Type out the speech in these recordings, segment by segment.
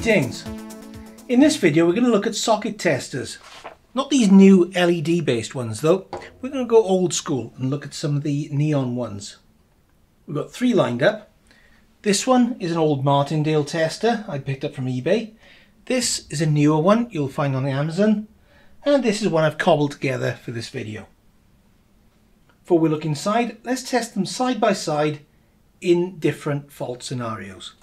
Greetings! In this video we're going to look at socket testers. Not these new LED based ones though, we're going to go old school and look at some of the neon ones. We've got three lined up. This one is an old Martindale tester I picked up from eBay. This is a newer one you'll find on Amazon. And this is one I've cobbled together for this video. Before we look inside, let's test them side by side in different fault scenarios.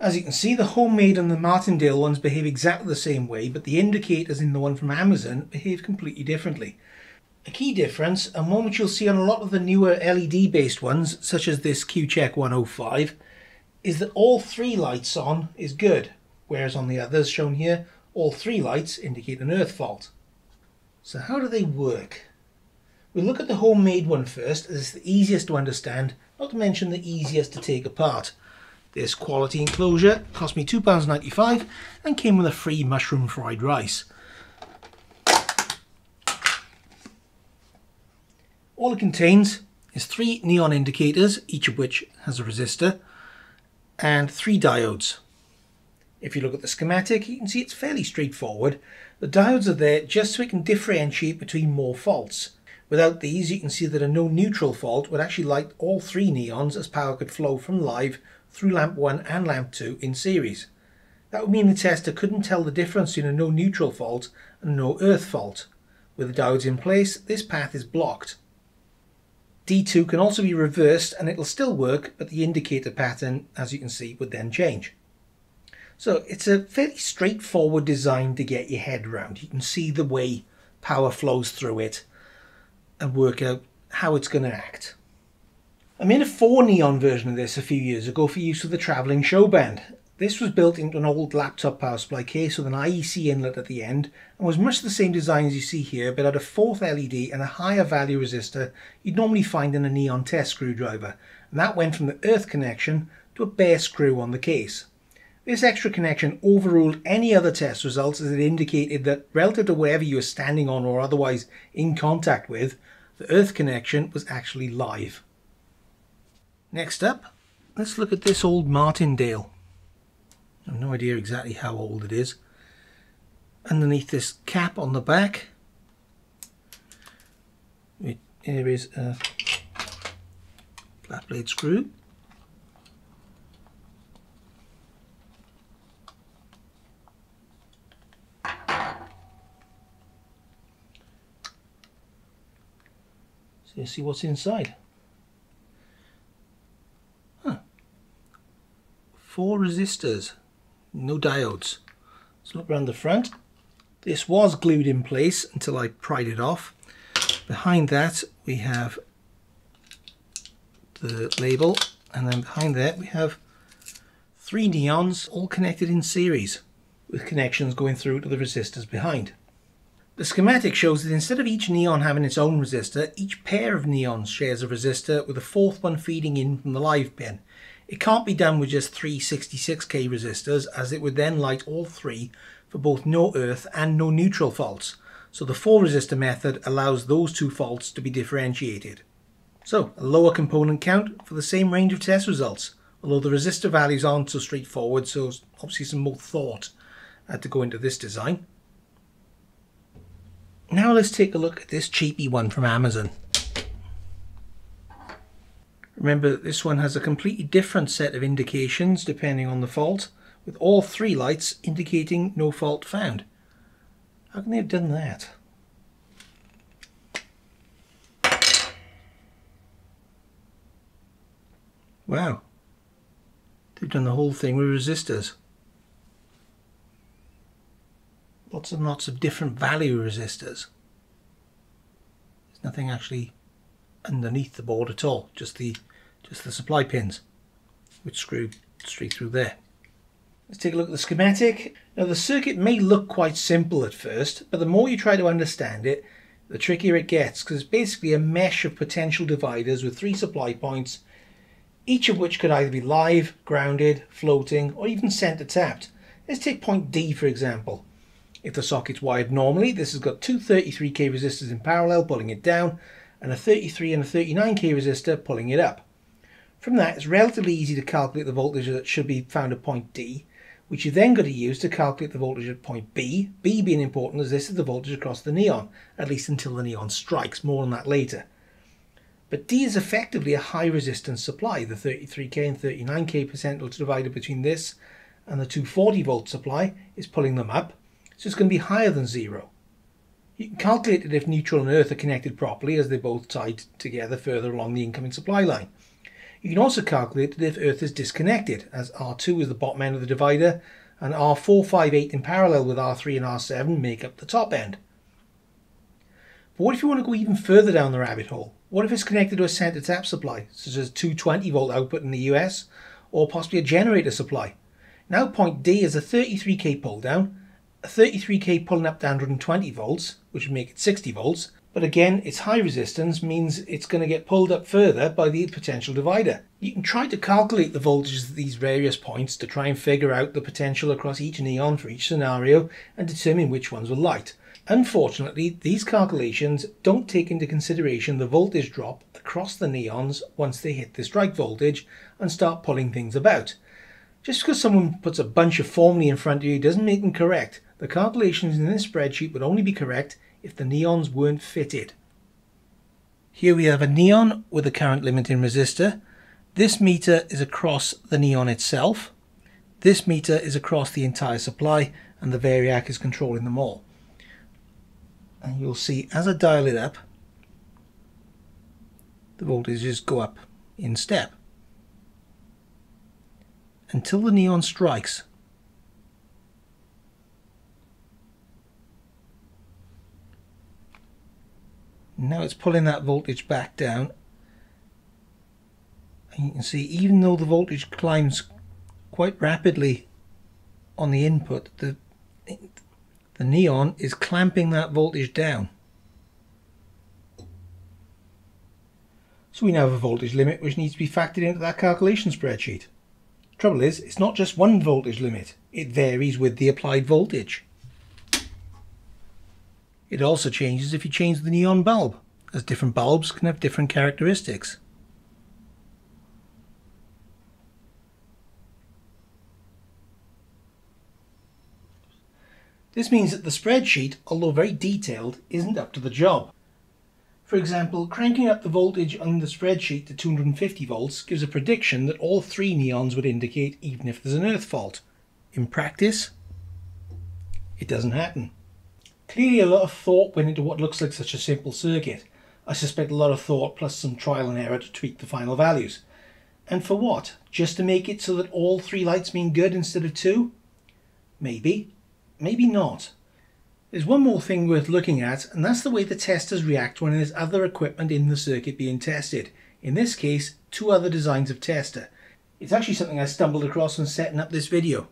As you can see, the homemade and the Martindale ones behave exactly the same way, but the indicators in the one from Amazon behave completely differently. A key difference, and one which you'll see on a lot of the newer LED based ones, such as this Q-Check 105, is that all three lights on is good, whereas on the others shown here, all three lights indicate an earth fault. So how do they work? We'll look at the homemade one first, as it's the easiest to understand, not to mention the easiest to take apart. This quality enclosure cost me £2.95 and came with a free mushroom fried rice. All it contains is three neon indicators, each of which has a resistor, and three diodes. If you look at the schematic, you can see it's fairly straightforward. The diodes are there just so it can differentiate between more faults. Without these, you can see that a no neutral fault would actually light all three neons as power could flow from live through lamp 1 and lamp 2 in series. That would mean the tester couldn't tell the difference between a no neutral fault and no earth fault. With the diodes in place, this path is blocked. D2 can also be reversed and it'll still work, but the indicator pattern, as you can see, would then change. So it's a fairly straightforward design to get your head around. You can see the way power flows through it and work out how it's going to act. I made a 4 neon version of this a few years ago for use with the travelling show band. This was built into an old laptop power supply case with an IEC inlet at the end and was much the same design as you see here but had a fourth LED and a higher value resistor you'd normally find in a neon test screwdriver and that went from the earth connection to a bare screw on the case. This extra connection overruled any other test results as it indicated that relative to whatever you were standing on or otherwise in contact with, the earth connection was actually live. Next up, let's look at this old Martindale. I have no idea exactly how old it is. Underneath this cap on the back, there is a flat blade screw. So you see what's inside. Four resistors, no diodes. Let's look around the front. This was glued in place until I pried it off. Behind that we have the label and then behind that we have three neons all connected in series with connections going through to the resistors behind. The schematic shows that instead of each neon having its own resistor, each pair of neons shares a resistor with a fourth one feeding in from the live pin. It can't be done with just three 66k resistors as it would then light all three for both no earth and no neutral faults. So the four resistor method allows those two faults to be differentiated. So a lower component count for the same range of test results, although the resistor values aren't so straightforward so obviously some more thought had to go into this design. Now let's take a look at this cheapy one from Amazon. Remember that this one has a completely different set of indications depending on the fault, with all three lights indicating no fault found. How can they have done that? Wow. They've done the whole thing with resistors. Lots and lots of different value resistors. There's nothing actually underneath the board at all, just the just the supply pins which screw straight through there. Let's take a look at the schematic. Now the circuit may look quite simple at first, but the more you try to understand it, the trickier it gets because it's basically a mesh of potential dividers with three supply points, each of which could either be live, grounded, floating, or even center tapped. Let's take point D for example. If the socket's wired normally, this has got two 33k resistors in parallel pulling it down, and a 33 and a 39k resistor pulling it up. From that, it's relatively easy to calculate the voltage that should be found at point D, which you then got to use to calculate the voltage at point B, B being important as this is the voltage across the neon, at least until the neon strikes, more on that later. But D is effectively a high resistance supply, the 33k and 39k potential divider between this and the 240 volt supply is pulling them up, so it's going to be higher than zero. You can calculate it if neutral and earth are connected properly as they're both tied together further along the incoming supply line. You can also calculate that if Earth is disconnected, as R2 is the bottom end of the divider, and R4, 5, 8 in parallel with R3 and R7 make up the top end. But what if you want to go even further down the rabbit hole? What if it's connected to a center tap supply, such as 220 volt output in the US, or possibly a generator supply? Now point D is a 33k pull down, 33k pulling up to 120 volts, which would make it 60 volts, but again, its high resistance means it's going to get pulled up further by the potential divider. You can try to calculate the voltages at these various points to try and figure out the potential across each neon for each scenario and determine which ones will light. Unfortunately, these calculations don't take into consideration the voltage drop across the neons once they hit the strike voltage and start pulling things about. Just because someone puts a bunch of formulae in front of you doesn't make them correct. The calculations in this spreadsheet would only be correct if the neons weren't fitted. Here we have a neon with a current limiting resistor. This meter is across the neon itself. This meter is across the entire supply and the variac is controlling them all. And you'll see as I dial it up, the voltages go up in step until the neon strikes Now it's pulling that voltage back down. And you can see even though the voltage climbs quite rapidly on the input, the, the neon is clamping that voltage down. So we now have a voltage limit which needs to be factored into that calculation spreadsheet. Trouble is, it's not just one voltage limit, it varies with the applied voltage. It also changes if you change the neon bulb, as different bulbs can have different characteristics. This means that the spreadsheet, although very detailed, isn't up to the job. For example, cranking up the voltage on the spreadsheet to 250 volts gives a prediction that all three neons would indicate even if there's an earth fault. In practice, it doesn't happen. Clearly a lot of thought went into what looks like such a simple circuit. I suspect a lot of thought plus some trial and error to tweak the final values. And for what? Just to make it so that all three lights mean good instead of two? Maybe. Maybe not. There's one more thing worth looking at, and that's the way the testers react when there's other equipment in the circuit being tested. In this case, two other designs of tester. It's actually something I stumbled across when setting up this video.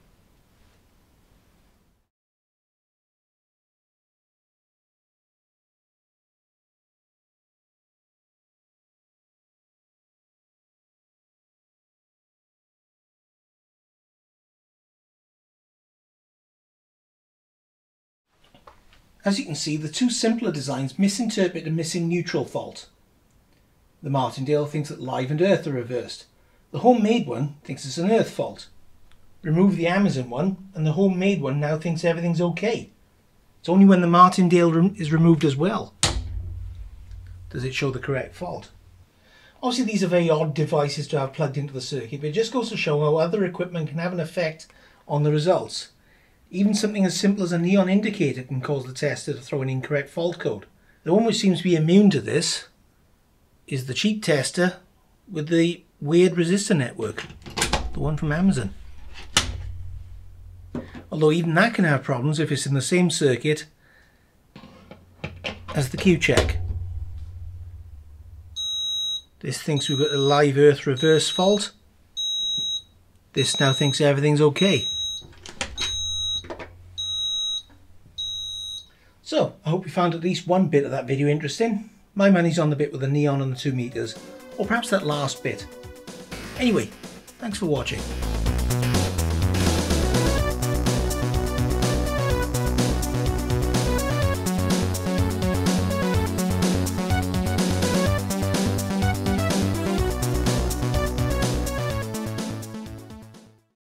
As you can see, the two simpler designs misinterpret a missing neutral fault. The Martindale thinks that live and earth are reversed. The homemade one thinks it's an earth fault. Remove the Amazon one, and the homemade one now thinks everything's okay. It's only when the Martindale is removed as well does it show the correct fault. Obviously these are very odd devices to have plugged into the circuit, but it just goes to show how other equipment can have an effect on the results. Even something as simple as a neon indicator can cause the tester to throw an incorrect fault code. The one which seems to be immune to this is the cheap tester with the weird resistor network, the one from Amazon. Although even that can have problems if it's in the same circuit as the Q-check. This thinks we've got a live earth reverse fault. This now thinks everything's okay. So, I hope you found at least one bit of that video interesting. My money's on the bit with the neon and the 2 meters, or perhaps that last bit. Anyway, thanks for watching.